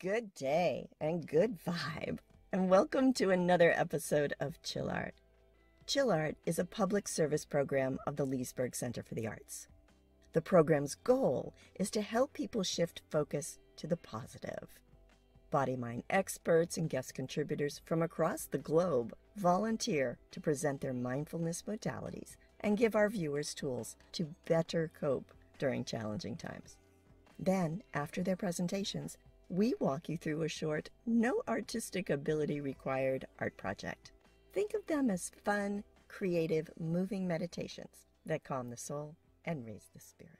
Good day and good vibe, and welcome to another episode of Chill Art. Chill Art is a public service program of the Leesburg Center for the Arts. The program's goal is to help people shift focus to the positive. Body mind experts and guest contributors from across the globe volunteer to present their mindfulness modalities and give our viewers tools to better cope during challenging times. Then, after their presentations, we walk you through a short, no artistic ability required art project. Think of them as fun, creative, moving meditations that calm the soul and raise the spirit.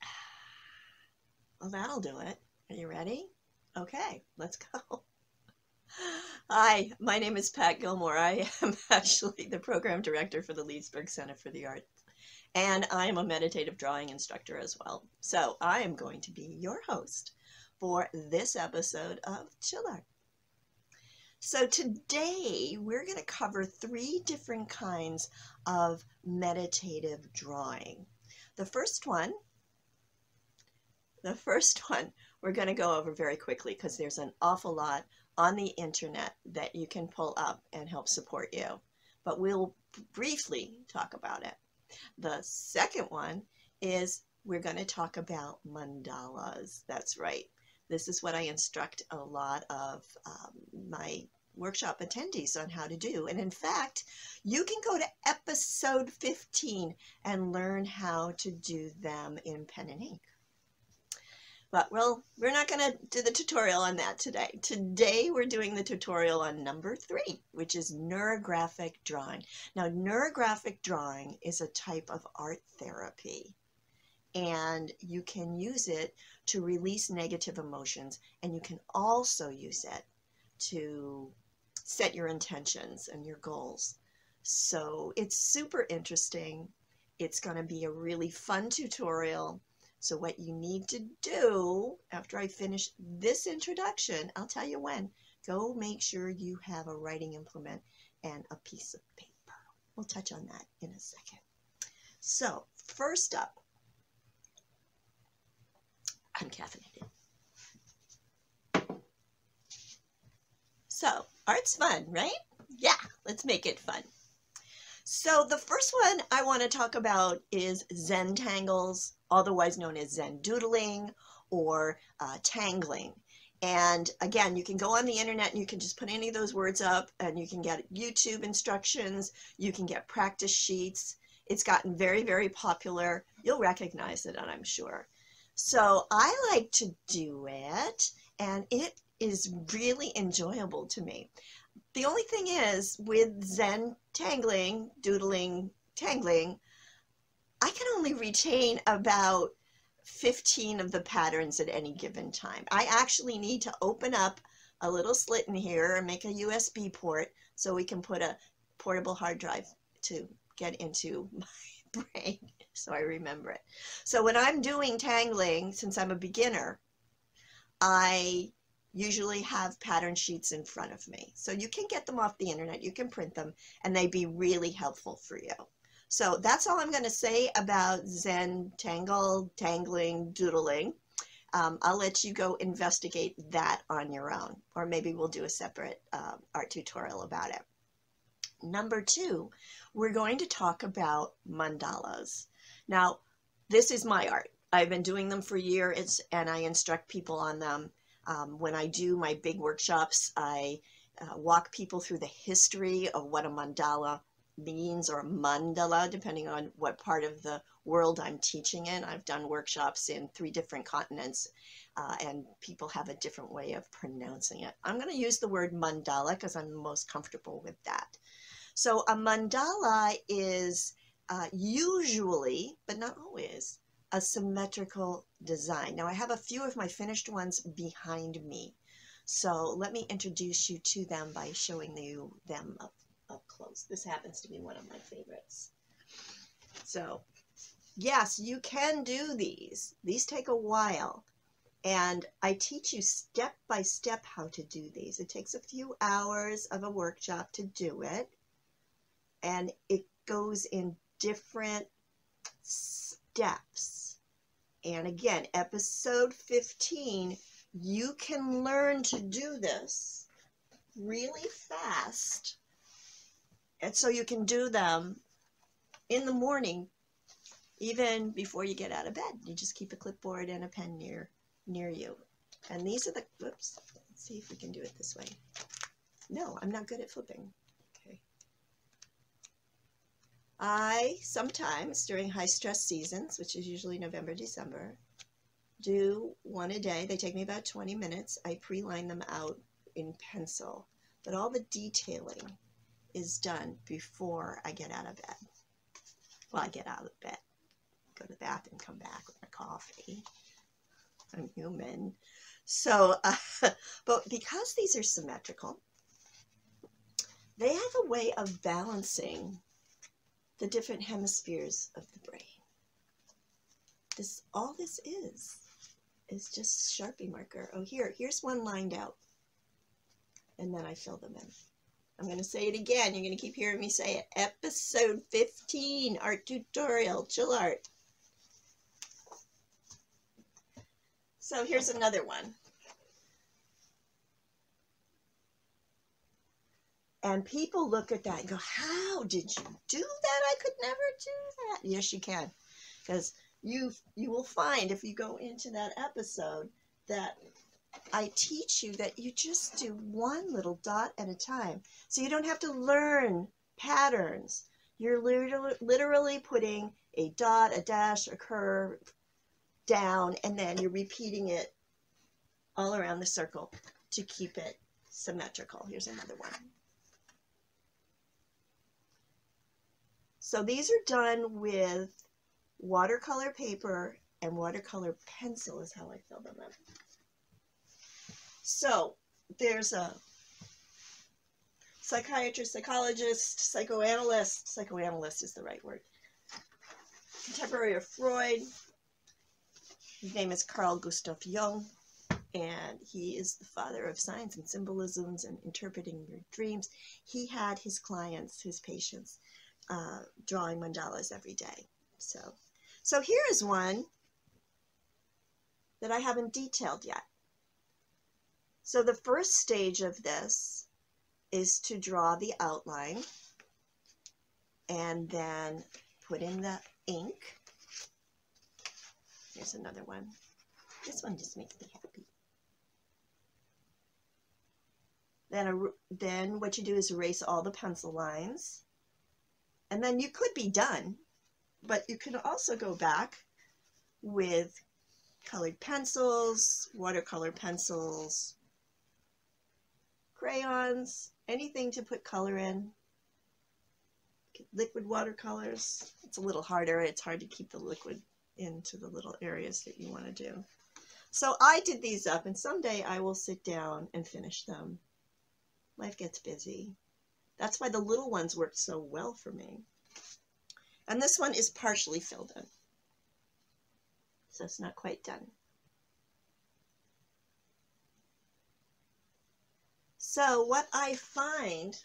Well, that'll do it. Are you ready? Okay, let's go. Hi, my name is Patt Gilmore. I am actually the program director for the Leesburg Center for the Arts, and I am a meditative drawing instructor as well. So I am going to be your host for this episode of Chill. So today we're going to cover three different kinds of meditative drawing. The first one the first one we're going to go over very quickly because there's an awful lot on the internet that you can pull up and help support you. But we'll briefly talk about it. The second one is we're going to talk about mandalas. That's right. This is what I instruct a lot of um, my workshop attendees on how to do. And in fact, you can go to episode 15 and learn how to do them in pen and ink. But well, we're not going to do the tutorial on that today. Today we're doing the tutorial on number three, which is neurographic drawing. Now, neurographic drawing is a type of art therapy, and you can use it to release negative emotions, and you can also use it to set your intentions and your goals. So it's super interesting. It's going to be a really fun tutorial so what you need to do after I finish this introduction, I'll tell you when, go make sure you have a writing implement and a piece of paper. We'll touch on that in a second. So first up, I'm caffeinated. So art's fun, right? Yeah, let's make it fun. So the first one I want to talk about is Zentangles, otherwise known as Zen doodling or uh, tangling. And again, you can go on the internet and you can just put any of those words up and you can get YouTube instructions, you can get practice sheets. It's gotten very, very popular. You'll recognize it, I'm sure. So I like to do it and it is really enjoyable to me. The only thing is with Zen tangling, doodling, tangling, I can only retain about 15 of the patterns at any given time. I actually need to open up a little slit in here and make a USB port so we can put a portable hard drive to get into my brain so I remember it. So when I'm doing tangling, since I'm a beginner, I usually have pattern sheets in front of me. So you can get them off the internet, you can print them, and they'd be really helpful for you. So that's all I'm going to say about Zentangle, tangling, doodling. Um, I'll let you go investigate that on your own, or maybe we'll do a separate uh, art tutorial about it. Number two, we're going to talk about mandalas. Now, this is my art. I've been doing them for years and I instruct people on them. Um, when I do my big workshops, I uh, walk people through the history of what a mandala means or a mandala, depending on what part of the world I'm teaching in. I've done workshops in three different continents, uh, and people have a different way of pronouncing it. I'm going to use the word mandala because I'm most comfortable with that. So a mandala is uh, usually, but not always, a symmetrical design. Now I have a few of my finished ones behind me. So let me introduce you to them by showing you them up up close. This happens to be one of my favorites. So, yes, you can do these. These take a while. And I teach you step by step how to do these. It takes a few hours of a workshop to do it. and it goes in different steps. And again, episode 15, you can learn to do this really fast. And so you can do them in the morning, even before you get out of bed. You just keep a clipboard and a pen near near you. And these are the, whoops, let's see if we can do it this way. No, I'm not good at flipping. I sometimes, during high stress seasons, which is usually November, December, do one a day. They take me about 20 minutes. I pre-line them out in pencil, but all the detailing is done before I get out of bed. Well, I get out of bed, go to the bathroom, come back with my coffee. I'm human. So, uh, but because these are symmetrical, they have a way of balancing the different hemispheres of the brain. This all this is is just Sharpie marker. Oh, here, here's one lined out. And then I fill them in. I'm going to say it again. You're going to keep hearing me say it. Episode 15, art tutorial, chill art. So here's another one. And people look at that and go, how did you do that? I could never do that. Yes, you can. Because you, you will find if you go into that episode that I teach you that you just do one little dot at a time. So you don't have to learn patterns. You're literally, literally putting a dot, a dash, a curve down, and then you're repeating it all around the circle to keep it symmetrical. Here's another one. So these are done with watercolor paper and watercolor pencil is how I fill them in. So there's a psychiatrist, psychologist, psychoanalyst, psychoanalyst is the right word, contemporary of Freud. His name is Carl Gustav Jung, and he is the father of science and symbolisms and interpreting your dreams. He had his clients, his patients, uh, drawing mandalas every day. So, so here is one that I haven't detailed yet. So the first stage of this is to draw the outline and then put in the ink. Here's another one. This one just makes me happy. Then, then what you do is erase all the pencil lines. And then you could be done, but you can also go back with colored pencils, watercolor pencils, crayons, anything to put color in. Liquid watercolors. It's a little harder. It's hard to keep the liquid into the little areas that you want to do. So I did these up, and someday I will sit down and finish them. Life gets busy. That's why the little ones worked so well for me. And this one is partially filled in. So it's not quite done. So what I find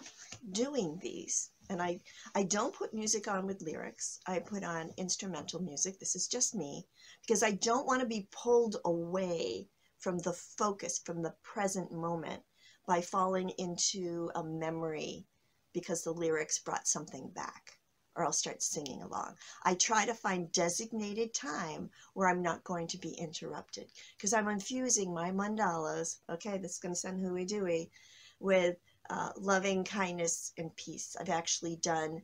doing these, and I, I don't put music on with lyrics, I put on instrumental music. This is just me, because I don't want to be pulled away from the focus, from the present moment by falling into a memory because the lyrics brought something back or I'll start singing along. I try to find designated time where I'm not going to be interrupted because I'm infusing my mandalas. Okay, this is going to sound hooey dooey with uh, loving kindness and peace. I've actually done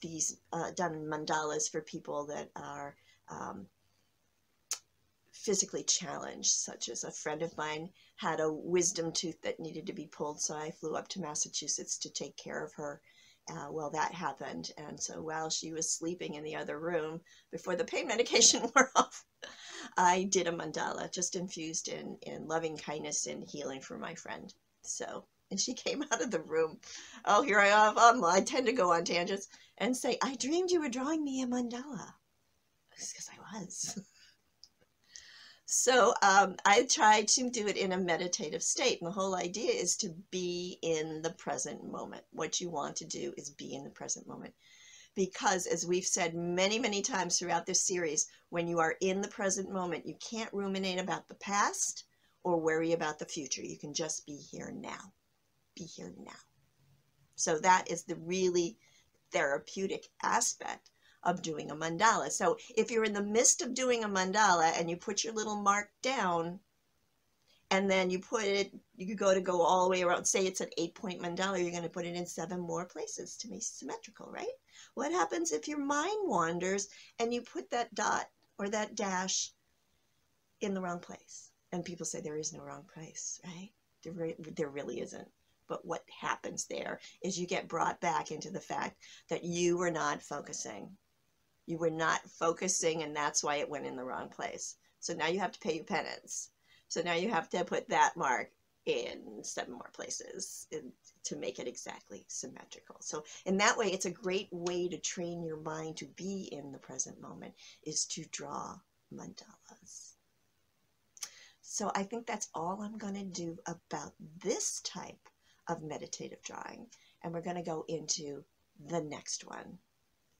these uh, done mandalas for people that are um, physically challenged, such as a friend of mine had a wisdom tooth that needed to be pulled, so I flew up to Massachusetts to take care of her. Uh, well, that happened, and so while she was sleeping in the other room before the pain medication wore off, I did a mandala just infused in in loving kindness and healing for my friend. So and she came out of the room. Oh, here I am. Um, I tend to go on tangents and say, I dreamed you were drawing me a mandala. Because I was. So um, I try to do it in a meditative state. And the whole idea is to be in the present moment. What you want to do is be in the present moment. Because, as we've said many, many times throughout this series, when you are in the present moment, you can't ruminate about the past or worry about the future. You can just be here now. Be here now. So that is the really therapeutic aspect of doing a mandala. So if you're in the midst of doing a mandala and you put your little mark down and then you put it, you go to go all the way around, say it's an eight point mandala, you're going to put it in seven more places to be symmetrical, right? What happens if your mind wanders and you put that dot or that dash in the wrong place? And people say there is no wrong place, right? There, re- there really isn't. But what happens there is you get brought back into the fact that you were not focusing you were not focusing, and that's why it went in the wrong place. So now you have to pay your penance. So now you have to put that mark in seven more places in, to make it exactly symmetrical. So in that way, it's a great way to train your mind to be in the present moment is to draw mandalas. So I think that's all I'm going to do about this type of meditative drawing. And we're going to go into the next one,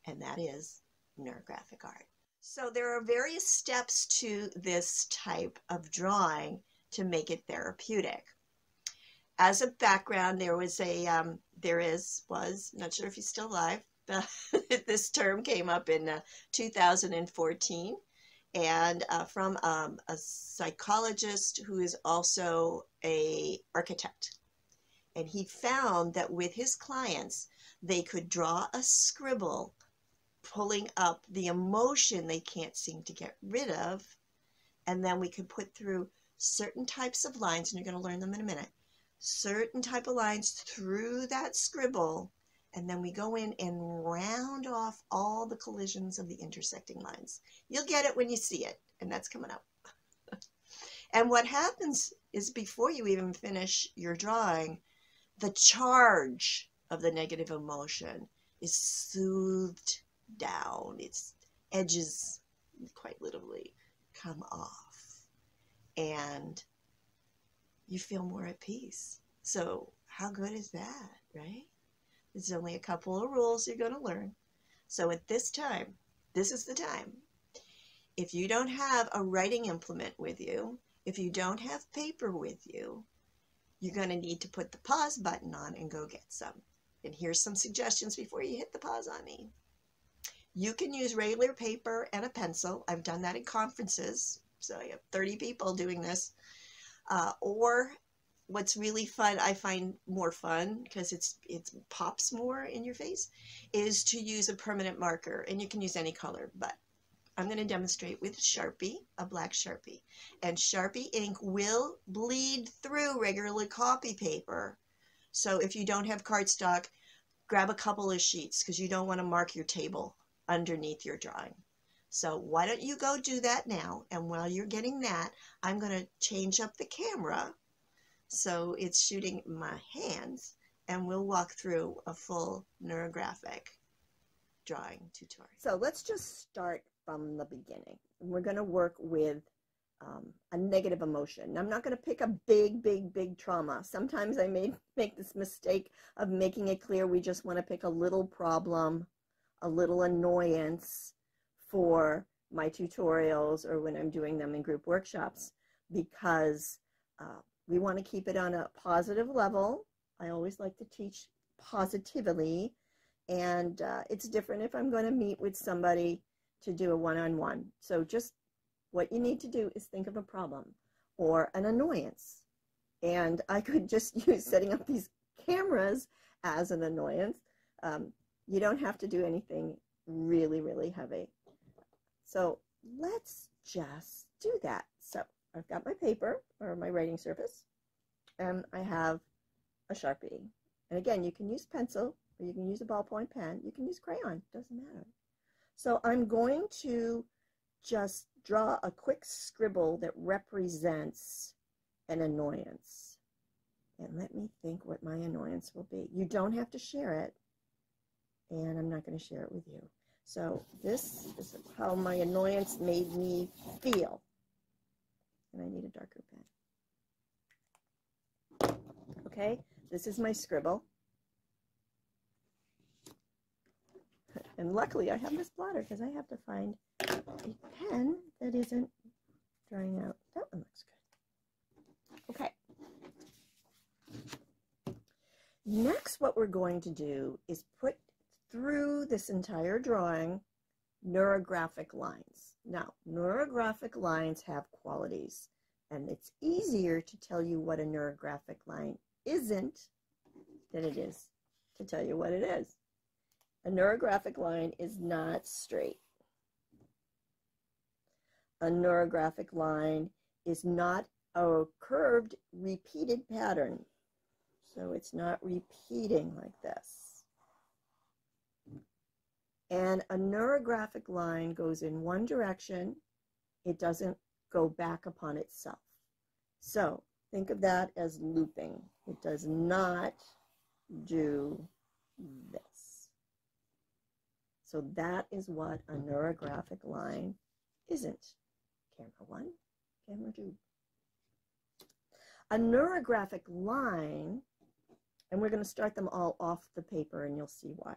and that is neurographic art. So there are various steps to this type of drawing to make it therapeutic. As a background, there was a, um, there is, was, not sure if he's still alive, but this term came up in uh, 2014 and uh, from um, a psychologist who is also a architect and he found that with his clients they could draw a scribble pulling up the emotion they can't seem to get rid of. And then we can put through certain types of lines, and you're going to learn them in a minute, certain type of lines through that scribble. And then we go in and round off all the collisions of the intersecting lines. You'll get it when you see it, and that's coming up. and what happens is before you even finish your drawing, the charge of the negative emotion is soothed down, its edges quite literally come off, and you feel more at peace. So, how good is that, right? There's only a couple of rules you're going to learn. So, at this time, this is the time. If you don't have a writing implement with you, if you don't have paper with you, you're going to need to put the pause button on and go get some. And here's some suggestions before you hit the pause on me. You can use regular paper and a pencil. I've done that in conferences. So I have 30 people doing this. Uh, or what's really fun, I find more fun because it's it pops more in your face, is to use a permanent marker. And you can use any color, but I'm going to demonstrate with Sharpie, a black Sharpie. And Sharpie ink will bleed through regular copy paper. So if you don't have cardstock, grab a couple of sheets because you don't want to mark your table underneath your drawing. So why don't you go do that now? And while you're getting that, I'm going to change up the camera so it's shooting my hands and we'll walk through a full neurographic drawing tutorial. So let's just start from the beginning. We're going to work with um, a negative emotion. I'm not going to pick a big, big, big trauma. Sometimes I may make this mistake of making it clear we just want to pick a little problem a little annoyance for my tutorials or when I'm doing them in group workshops because uh, we want to keep it on a positive level. I always like to teach positively, and uh, it's different if I'm going to meet with somebody to do a one on one. So, just what you need to do is think of a problem or an annoyance. And I could just use setting up these cameras as an annoyance. Um, you don't have to do anything really, really heavy. So let's just do that. So I've got my paper or my writing surface and I have a Sharpie. And again, you can use pencil or you can use a ballpoint pen. You can use crayon, doesn't matter. So I'm going to just draw a quick scribble that represents an annoyance. And let me think what my annoyance will be. You don't have to share it and I'm not going to share it with you. So this is how my annoyance made me feel. and I need a darker pen. Okay, this is my scribble. And luckily I have this blotter because I have to find a pen that isn't drying out. That one looks good. Okay. Next, what we're going to do is put through this entire drawing neurographic lines. Now, neurographic lines have qualities, and it's easier to tell you what a neurographic line isn't than it is to tell you what it is. A neurographic line is not straight. A neurographic line is not a curved, repeated pattern. So it's not repeating like this. And a neurographic line goes in one direction. It doesn't go back upon itself. So think of that as looping. It does not do this. So that is what a neurographic line isn't. Camera one, camera two. A neurographic line, and we're going to start them all off the paper and you'll see why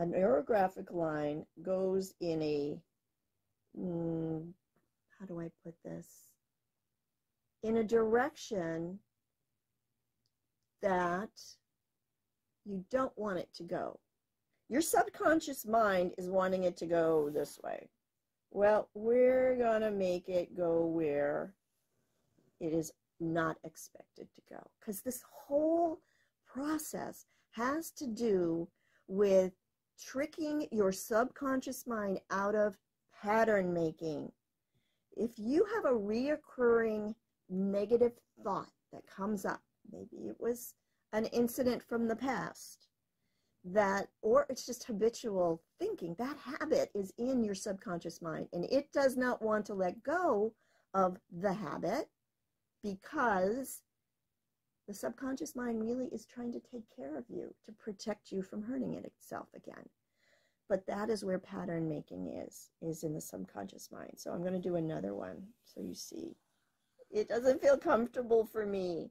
a neurographic line goes in a, mm, how do I put this? In a direction that you don't want it to go. Your subconscious mind is wanting it to go this way. Well, we're going to make it go where it is not expected to go. Because this whole process has to do with tricking your subconscious mind out of pattern making. If you have a reoccurring negative thought that comes up, maybe it was an incident from the past, that, or it's just habitual thinking, that habit is in your subconscious mind and it does not want to let go of the habit because the subconscious mind really is trying to take care of you to protect you from hurting it itself again. But that is where pattern making is, is in the subconscious mind. So I'm going to do another one so you see. It doesn't feel comfortable for me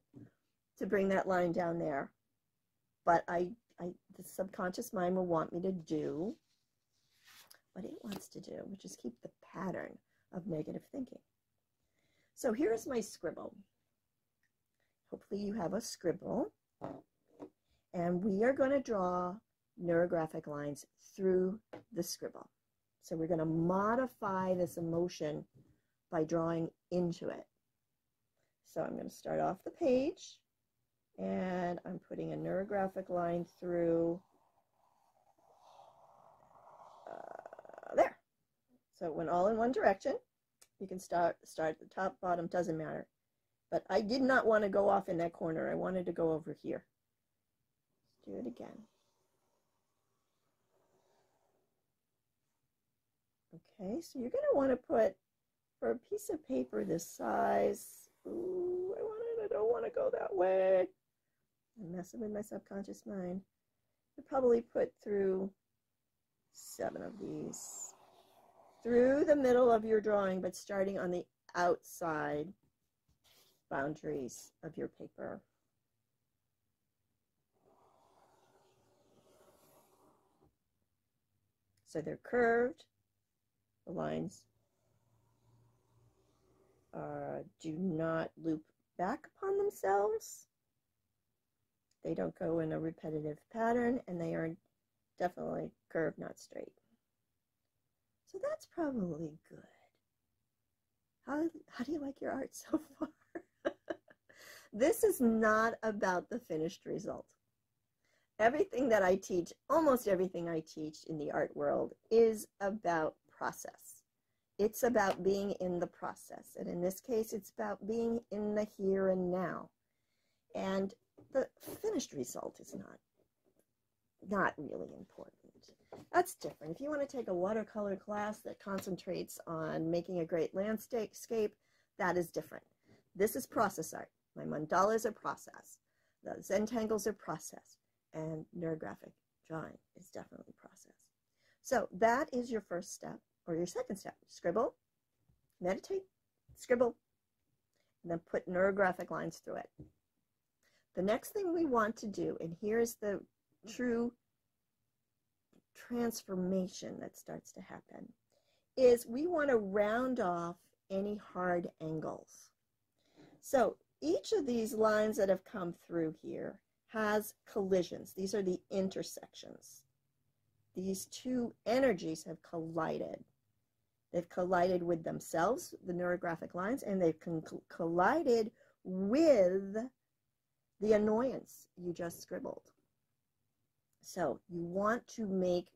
to bring that line down there. But I, I the subconscious mind will want me to do what it wants to do, which is keep the pattern of negative thinking. So here's my scribble. Hopefully you have a scribble. And we are going to draw neurographic lines through the scribble. So we're going to modify this emotion by drawing into it. So I'm going to start off the page and I'm putting a neurographic line through uh, there. So it went all in one direction. You can start, start at the top, bottom, doesn't matter. But I did not want to go off in that corner. I wanted to go over here. Let's do it again. Okay, so you're going to want to put, for a piece of paper this size, ooh, I, I don't want to go that way. I'm messing with my subconscious mind. You probably put through seven of these through the middle of your drawing, but starting on the outside boundaries of your paper. So they're curved. The lines uh, do not loop back upon themselves. They don't go in a repetitive pattern, and they are definitely curved, not straight. So that's probably good. How, how do you like your art so far? This is not about the finished result. Everything that I teach, almost everything I teach in the art world, is about process. It's about being in the process. And in this case, it's about being in the here and now. And the finished result is not not really important. That's different. If you want to take a watercolor class that concentrates on making a great landscape, that is different. This is process art. My mandalas are process. The Zentangles are process. And neurographic drawing is definitely a process. So that is your first step or your second step. Scribble, meditate, scribble, and then put neurographic lines through it. The next thing we want to do, and here's the true transformation that starts to happen, is we want to round off any hard angles. So each of these lines that have come through here has collisions. These are the intersections. These two energies have collided. They've collided with themselves, the neurographic lines, and they've collided with the annoyance you just scribbled. So you want to make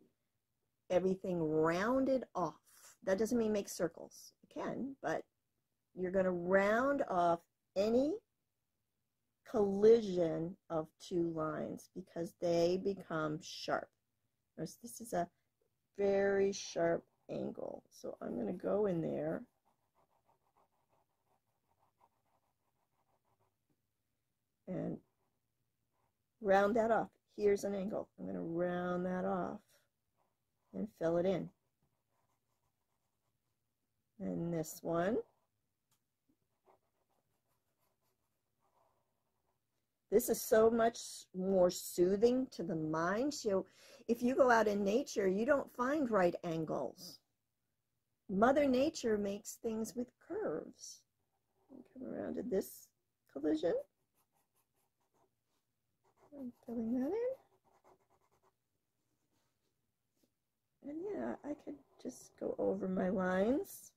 everything rounded off. That doesn't mean make circles. You can, but you're going to round off any collision of two lines because they become sharp. Notice this is a very sharp angle. So I'm going to go in there and round that off. Here's an angle. I'm going to round that off and fill it in. And this one. This is so much more soothing to the mind. So if you go out in nature, you don't find right angles. Mother Nature makes things with curves. Come around to this collision. I'm filling that in. And yeah, I could just go over my lines,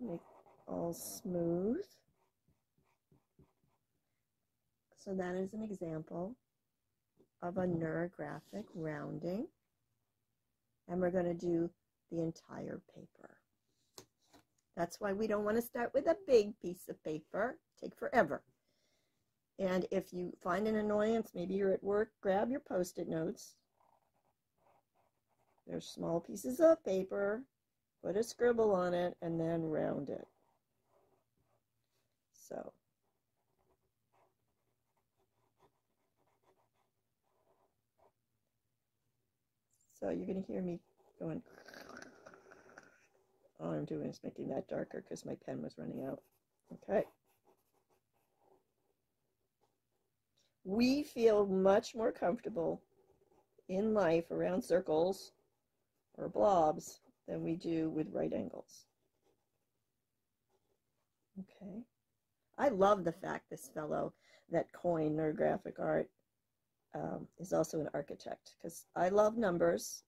make all smooth. So that is an example of a neurographic rounding. And we're going to do the entire paper. That's why we don't want to start with a big piece of paper. Take forever. And if you find an annoyance, maybe you're at work, grab your post-it notes. There's small pieces of paper. Put a scribble on it and then round it. So So you're going to hear me going. All I'm doing is making that darker because my pen was running out. Okay. We feel much more comfortable in life around circles or blobs than we do with right angles. Okay. I love the fact this fellow that coined neurographic art um, is also an architect because I love numbers.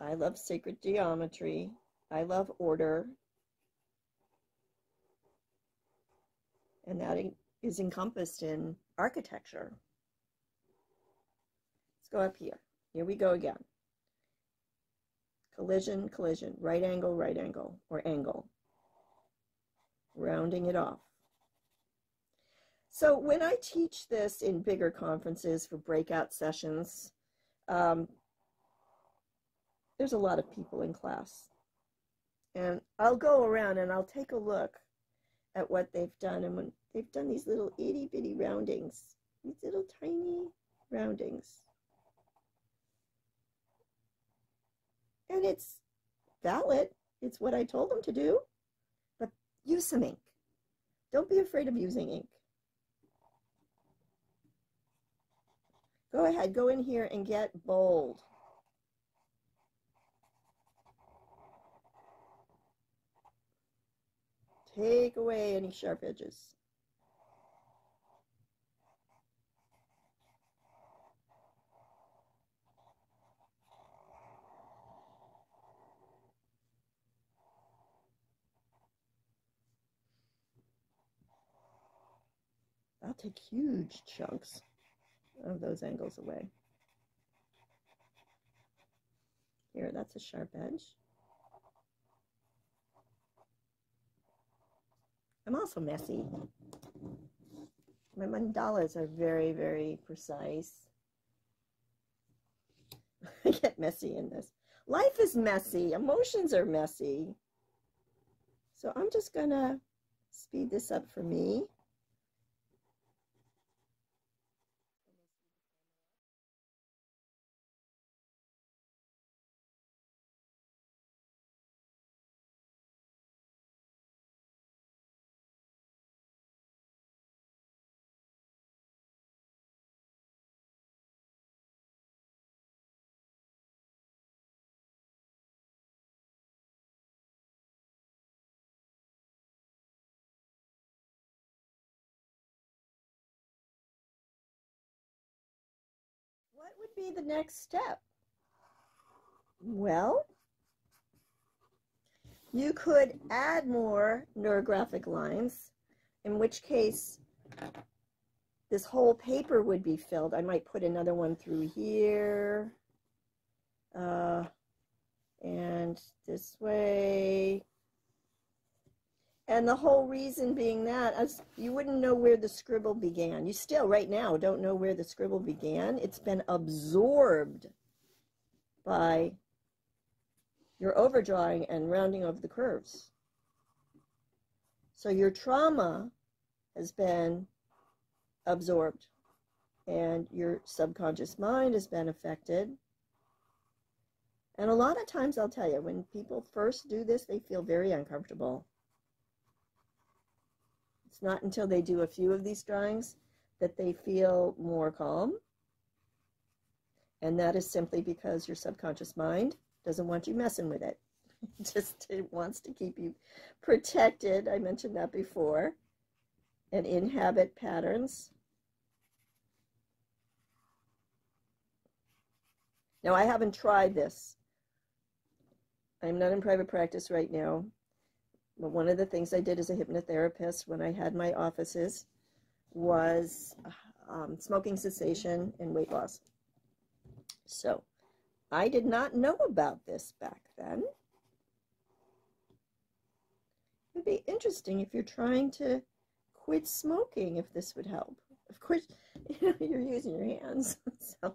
I love sacred geometry. I love order. And that is encompassed in architecture. Let's go up here. Here we go again. Collision, collision, right angle, right angle, or angle. Rounding it off. So when I teach this in bigger conferences for breakout sessions, um, there's a lot of people in class. And I'll go around and I'll take a look at what they've done. And when they've done these little itty bitty roundings, these little tiny roundings. And it's valid. It's what I told them to do. But use some ink. Don't be afraid of using ink. Go ahead, go in here and get bold. Take away any sharp edges. I'll take huge chunks of those angles away. Here, that's a sharp edge. I'm also messy. My mandalas are very, very precise. I get messy in this. Life is messy. Emotions are messy. So I'm just going to speed this up for me. Be the next step? Well, you could add more neurographic lines, in which case this whole paper would be filled. I might put another one through here. Uh, and this way. And the whole reason being that you wouldn't know where the scribble began. You still, right now, don't know where the scribble began. It's been absorbed by your overdrawing and rounding of the curves. So your trauma has been absorbed and your subconscious mind has been affected. And a lot of times, I'll tell you, when people first do this, they feel very uncomfortable. It's not until they do a few of these drawings that they feel more calm. And that is simply because your subconscious mind doesn't want you messing with it. Just it wants to keep you protected. I mentioned that before. And inhabit patterns. Now, I haven't tried this. I'm not in private practice right now. One of the things I did as a hypnotherapist when I had my offices was um, smoking cessation and weight loss. So I did not know about this back then. It'd be interesting if you're trying to quit smoking, if this would help. Of course, you know, you're using your hands. So,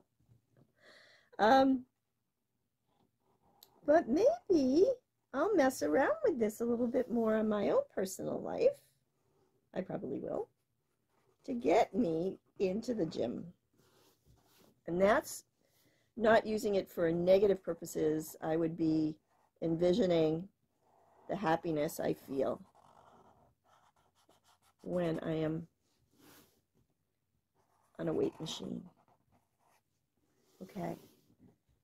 um, but maybe I'll mess around with this a little bit more in my own personal life. I probably will. To get me into the gym. And that's not using it for negative purposes, I would be envisioning the happiness I feel when I am on a weight machine. Okay,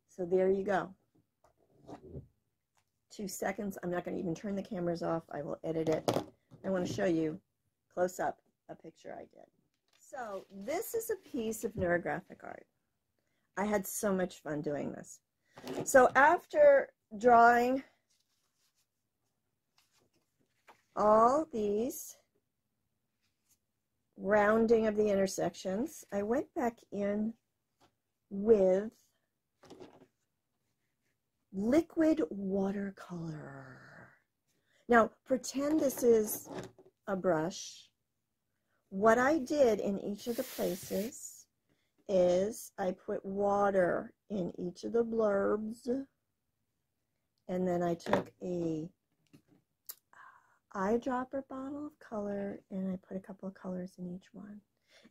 so there you go. Two seconds. I'm not going to even turn the cameras off. I will edit it. I want to show you close up a picture I did. So this is a piece of neurographic art. I had so much fun doing this. So after drawing all these rounding of the intersections, I went back in with liquid watercolor. Now, pretend this is a brush. What I did in each of the places is I put water in each of the blurbs and then I took a eyedropper bottle of color and I put a couple of colors in each one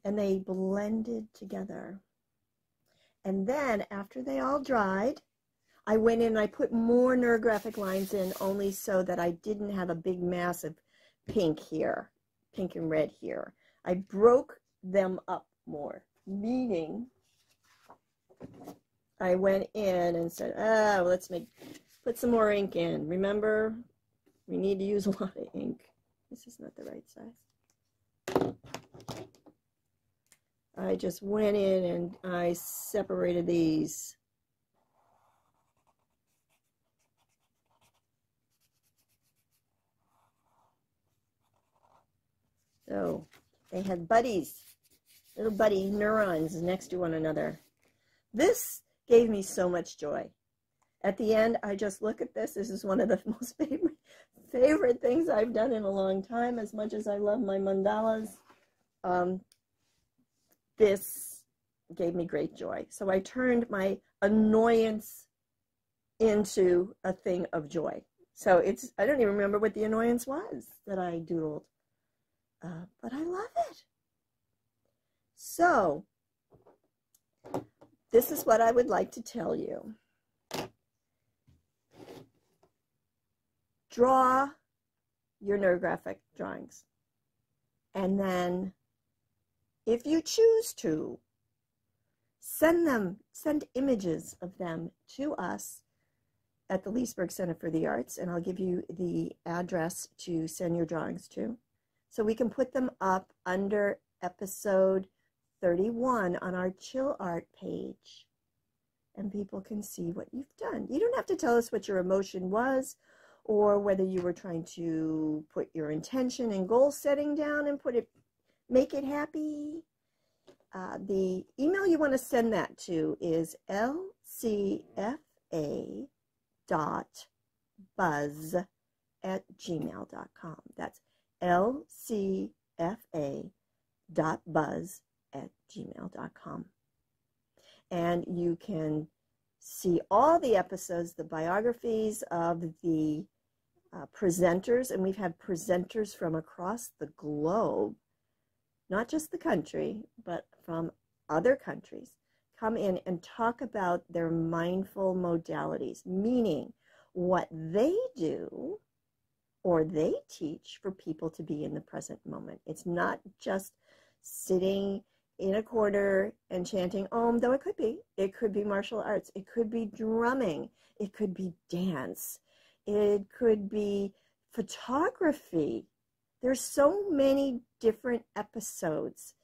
and they blended together and then after they all dried I went in and I put more neurographic lines in only so that I didn't have a big mass of pink here pink and red here I broke them up more meaning I went in and said, ah, let's make, put some more ink in. Remember, we need to use a lot of ink. This is not the right size. I just went in and I separated these. So they had buddies little buddy neurons next to one another. This gave me so much joy. At the end, I just look at this. This is one of the most favorite, favorite things I've done in a long time, as much as I love my mandalas. Um, this gave me great joy. So I turned my annoyance into a thing of joy. So it's, I don't even remember what the annoyance was that I doodled. Uh, but I love it. So, this is what I would like to tell you. Draw your neurographic drawings. And then, if you choose to, send them, send images of them to us at the Leesburg Center for the Arts, and I'll give you the address to send your drawings to. So we can put them up under episode 31 on our Chill Art page. and people can see what you've done. You don't have to tell us what your emotion was or whether you were trying to put your intention and goal setting down and put it, make it happy. Uh, the email you want to send that to is lcfa dot buzz at gmail.com. That's lcfa dot buzz at gmail.com. And you can see all the episodes, the biographies of the uh, presenters, and we've had presenters from across the globe, not just the country, but from other countries, come in and talk about their mindful modalities, meaning what they do or they teach for people to be in the present moment. It's not just sitting in a corner and chanting om, though it could be. It could be martial arts. It could be drumming. It could be dance. It could be photography. There's so many different episodes.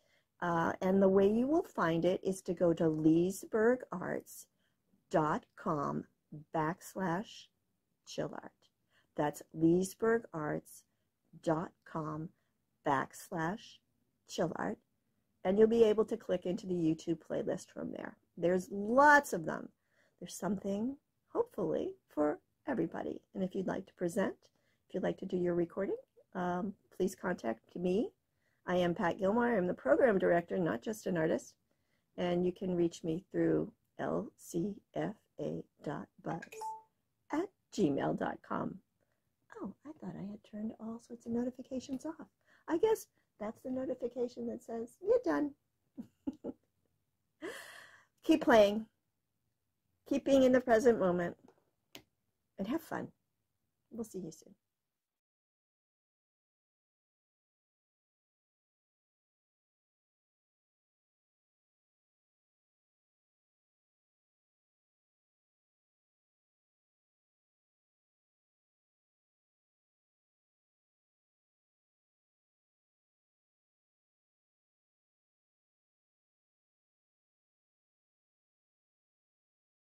Uh, and the way you will find it is to go to leesburgarts.com backslash chillart. That's leesburgarts.com backslash chillart and you'll be able to click into the YouTube playlist from there. There's lots of them. There's something, hopefully, for everybody. And if you'd like to present, if you'd like to do your recording, um, please contact me. I am Patt Gilmore. I'm the program director, not just an artist. And you can reach me through lcfa.buzz at gmail.com. I thought I had turned all sorts of notifications off. I guess that's the notification that says, you're done. Keep playing. Keep being in the present moment. And have fun. We'll see you soon.